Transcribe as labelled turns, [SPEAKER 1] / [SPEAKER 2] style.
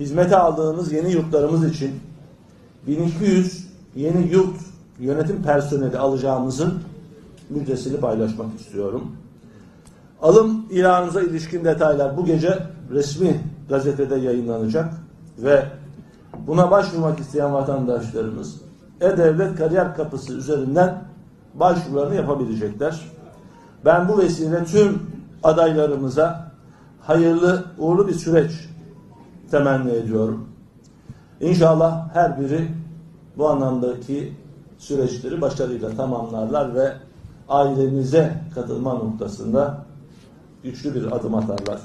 [SPEAKER 1] hizmete aldığımız yeni yurtlarımız için 1200 yeni yurt yönetim personeli alacağımızın müjdesini paylaşmak istiyorum. Alım ilanınıza ilişkin detaylar bu gece resmi gazetede yayınlanacak ve buna başvurmak isteyen vatandaşlarımız E-Devlet Kariyer Kapısı üzerinden başvurularını yapabilecekler. Ben bu vesile tüm adaylarımıza hayırlı, uğurlu bir süreç temenni ediyorum. İnşallah her biri bu anlamdaki süreçleri başarıyla tamamlarlar ve ailemize katılma noktasında güçlü bir adım atarlar.